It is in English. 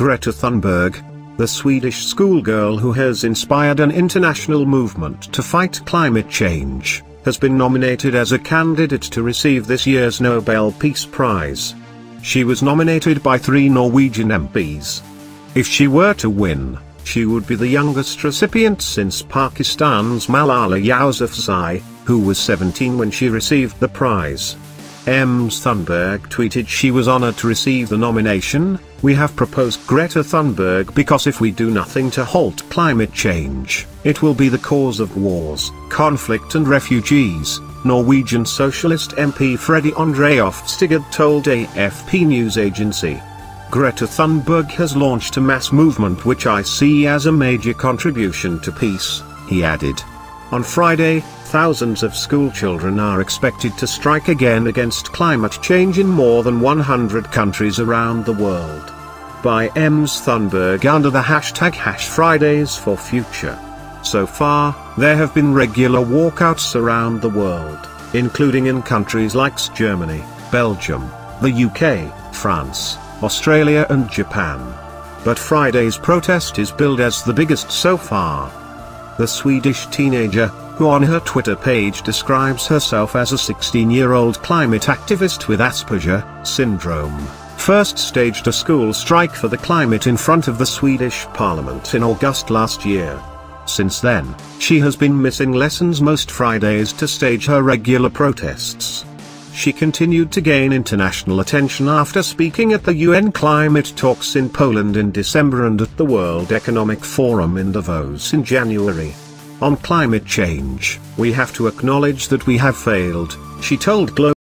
Greta Thunberg, the Swedish schoolgirl who has inspired an international movement to fight climate change, has been nominated as a candidate to receive this year's Nobel Peace Prize. She was nominated by three Norwegian MPs. If she were to win, she would be the youngest recipient since Pakistan's Malala Yousafzai, who was 17 when she received the prize. Ms. Thunberg tweeted she was honored to receive the nomination, we have proposed Greta Thunberg because if we do nothing to halt climate change, it will be the cause of wars, conflict and refugees, Norwegian Socialist MP Freddy André Øvstegård told AFP news agency. Greta Thunberg has launched a mass movement which I see as a major contribution to peace, he added. On Friday, thousands of schoolchildren are expected to strike again against climate change in more than 100 countries around the world. By Ms. Thunberg under the hashtag Hash Fridays for Future. So far, there have been regular walkouts around the world, including in countries like Germany, Belgium, the UK, France, Australia and Japan. But Friday's protest is billed as the biggest so far. The Swedish teenager, who on her Twitter page describes herself as a 16-year-old climate activist with Asperger syndrome, first staged a school strike for the climate in front of the Swedish parliament in August last year. Since then, she has been missing lessons most Fridays to stage her regular protests. She continued to gain international attention after speaking at the UN climate talks in Poland in December and at the World Economic Forum in Davos in January. On climate change, we have to acknowledge that we have failed, she told Global